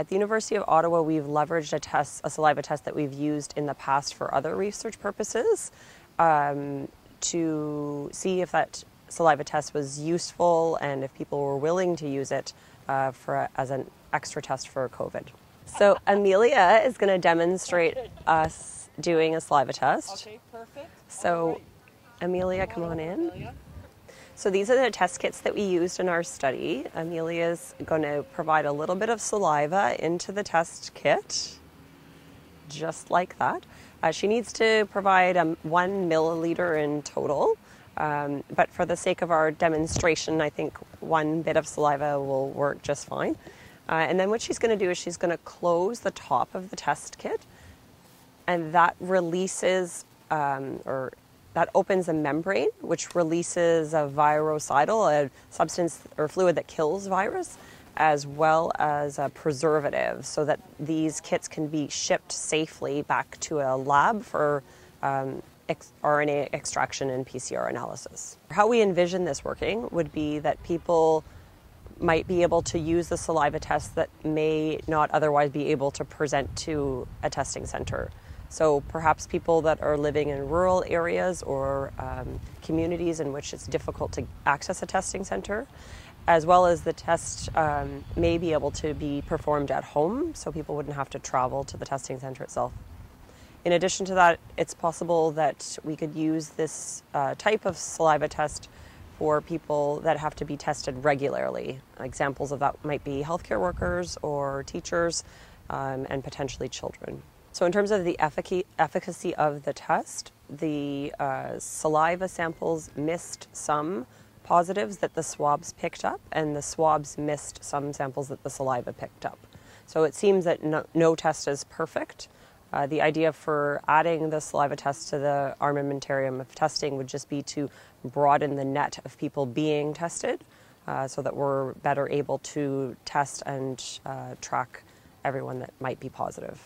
At the University of Ottawa, we've leveraged a test, a saliva test that we've used in the past for other research purposes um, to see if that saliva test was useful and if people were willing to use it uh, for as an extra test for COVID. So Amelia is going to demonstrate us doing a saliva test. Okay, perfect. So Amelia, come on in. So these are the test kits that we used in our study. Amelia's going to provide a little bit of saliva into the test kit, just like that. Uh, she needs to provide um, one milliliter in total, um, but for the sake of our demonstration, I think one bit of saliva will work just fine. Uh, and then what she's going to do is she's going to close the top of the test kit, and that releases um, or that opens a membrane, which releases a virucidal, a substance or fluid that kills virus, as well as a preservative, so that these kits can be shipped safely back to a lab for um, ex- RNA extraction and PCR analysis. How we envision this working would be that people might be able to use the saliva test that may not otherwise be able to present to a testing center. So perhaps people that are living in rural areas or um, communities in which it's difficult to access a testing center, as well as the test um, may be able to be performed at home, so people wouldn't have to travel to the testing center itself. In addition to that, it's possible that we could use this uh, type of saliva test for people that have to be tested regularly. Examples of that might be healthcare workers or teachers um, and potentially children. So, in terms of the efficacy, of the test, the uh, saliva samples missed some positives that the swabs picked up, and the swabs missed some samples that the saliva picked up. So, it seems that no, no test is perfect. Uh, the idea for adding the saliva test to the armamentarium of testing would just be to broaden the net of people being tested uh, so that we're better able to test and uh, track everyone that might be positive.